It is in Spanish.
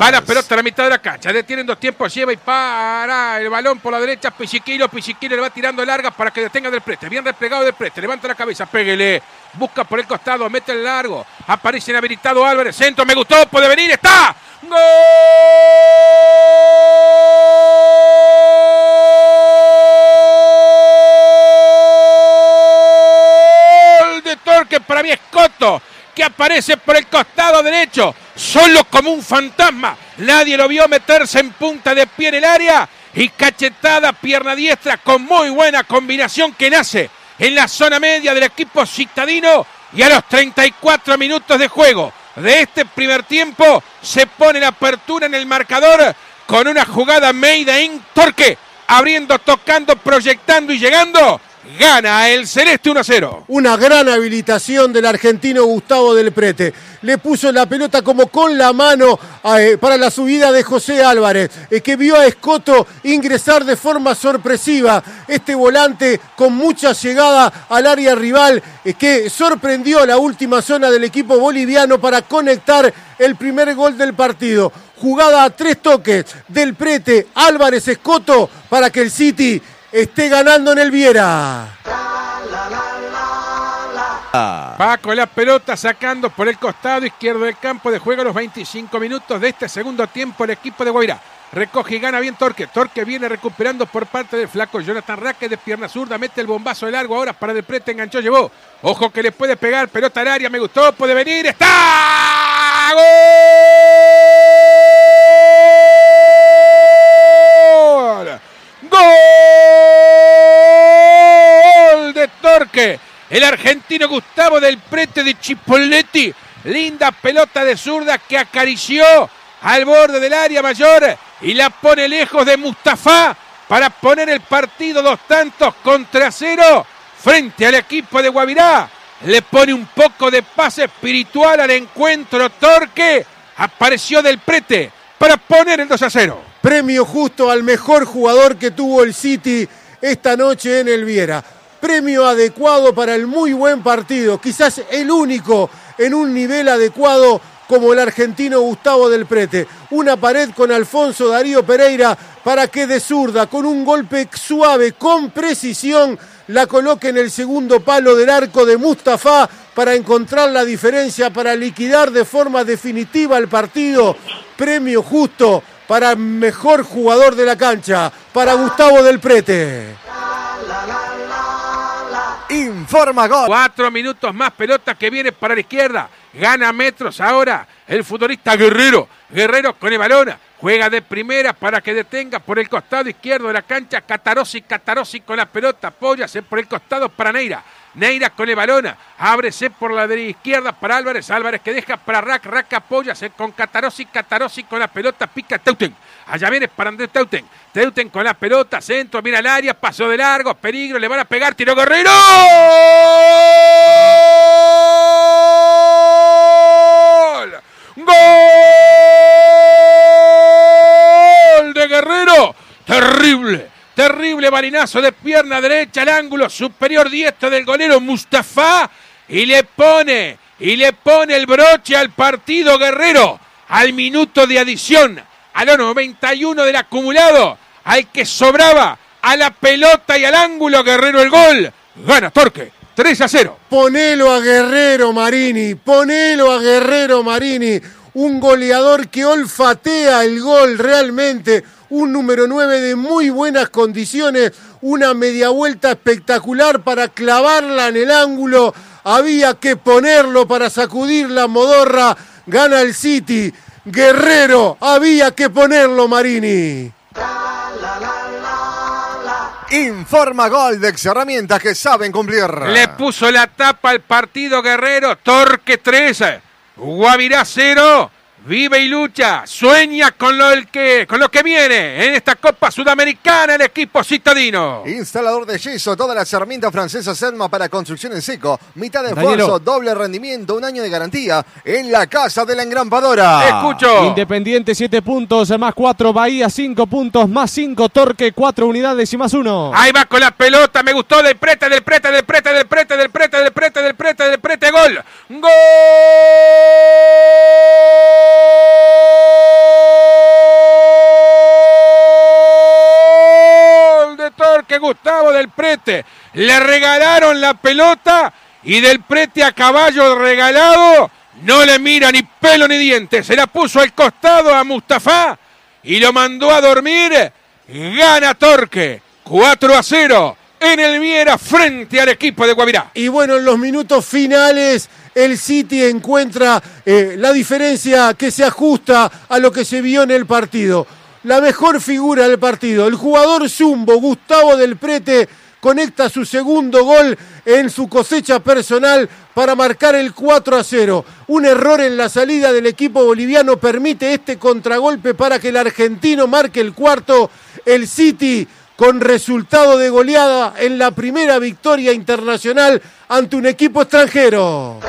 Va la pelota a la mitad de la cancha. Detienen dos tiempos, lleva y para el balón por la derecha. Pichiquilo, Pichiquilo le va tirando larga para que detenga del preste. Bien replegado del preste. Levanta la cabeza, péguele. Busca por el costado, mete el largo. Aparece en habilitado Álvarez. Centro, me gustó, puede venir, está. ¡Gol! de Torque para mí Escoto, que aparece por el costado derecho, solo como un fantasma. Nadie lo vio meterse en punta de pie en el área y cachetada pierna diestra con muy buena combinación que nace en la zona media del equipo citadino y a los 34 minutos de juego de este primer tiempo se pone la apertura en el marcador con una jugada made in Torque, abriendo, tocando, proyectando y llegando Gana el Celeste 1 0. Una gran habilitación del argentino Gustavo del Prete. Le puso la pelota como con la mano eh, para la subida de José Álvarez, eh, que vio a Escoto ingresar de forma sorpresiva. Este volante con mucha llegada al área rival, eh, que sorprendió la última zona del equipo boliviano para conectar el primer gol del partido. Jugada a tres toques del Prete, Álvarez Escoto, para que el City esté ganando en el Viera. Paco la pelota sacando por el costado izquierdo del campo de juego a los 25 minutos de este segundo tiempo el equipo de Guairá. Recoge y gana bien Torque. Torque viene recuperando por parte del flaco Jonathan Raque de pierna zurda. Mete el bombazo de largo ahora para el prete. Enganchó, llevó. Ojo que le puede pegar. Pelota al área. Me gustó. Puede venir. ¡Está! ¡Gol El argentino Gustavo del Prete de Chipolletti. Linda pelota de zurda que acarició al borde del área mayor y la pone lejos de Mustafa para poner el partido dos tantos contra cero frente al equipo de Guavirá. Le pone un poco de paz espiritual al encuentro Torque. Apareció del Prete para poner el 2 a 0. Premio justo al mejor jugador que tuvo el City esta noche en el Viera. Premio adecuado para el muy buen partido, quizás el único en un nivel adecuado como el argentino Gustavo del Prete. Una pared con Alfonso Darío Pereira para que de zurda, con un golpe suave, con precisión, la coloque en el segundo palo del arco de Mustafa para encontrar la diferencia, para liquidar de forma definitiva el partido. Premio justo para mejor jugador de la cancha, para Gustavo del Prete. Informa gol. Cuatro minutos más, pelota que viene para la izquierda. Gana metros ahora el futbolista Guerrero. Guerrero con el balón. Juega de primera para que detenga por el costado izquierdo de la cancha. Catarosi, Catarosi con la pelota. Apóyase por el costado para Neira. Neira con el balón. Ábrese por la izquierda para Álvarez. Álvarez que deja para Rack. Rack apóyase con Catarosi. Catarosi con la pelota. Pica Teuten. Allá viene para Andrés Teuten. Teuten con la pelota. Centro. Mira el área. Pasó de largo. Peligro. Le van a pegar. Tiro Guerrero. Terrible marinazo de pierna derecha al ángulo superior diestro del golero Mustafa. Y le pone, y le pone el broche al partido guerrero. Al minuto de adición, a los 91 del acumulado. Al que sobraba, a la pelota y al ángulo guerrero el gol. Gana Torque. 3 a 0. Ponelo a Guerrero Marini, ponelo a Guerrero Marini, un goleador que olfatea el gol realmente, un número 9 de muy buenas condiciones, una media vuelta espectacular para clavarla en el ángulo, había que ponerlo para sacudir la modorra, gana el City, Guerrero, había que ponerlo Marini. Informa Goldex, herramientas que saben cumplir. Le puso la tapa al partido Guerrero, Torque 13, Guavirá 0. Vive y lucha, sueña con lo, que, con lo que viene en esta Copa Sudamericana el equipo citadino. Instalador de yeso, todas las herramientas francesas Sedma para construcción en seco, mitad de esfuerzo, doble rendimiento, un año de garantía en la casa de la engrampadora. Escucho. Independiente 7 puntos, más 4, Bahía 5 puntos, más 5, Torque 4 unidades y más 1. Ahí va con la pelota, me gustó del prete, del prete, del prete, del prete, del prete, del prete, del prete, del prete, gol gol de Torque Gustavo del Prete. Le regalaron la pelota y del Prete a caballo regalado no le mira ni pelo ni diente. Se la puso al costado a Mustafa y lo mandó a dormir. Gana Torque 4 a 0 en el Viera frente al equipo de Guavirá. Y bueno, en los minutos finales el City encuentra eh, la diferencia que se ajusta a lo que se vio en el partido. La mejor figura del partido, el jugador Zumbo, Gustavo del Prete, conecta su segundo gol en su cosecha personal para marcar el 4 a 0. Un error en la salida del equipo boliviano permite este contragolpe para que el argentino marque el cuarto. El City con resultado de goleada en la primera victoria internacional ante un equipo extranjero.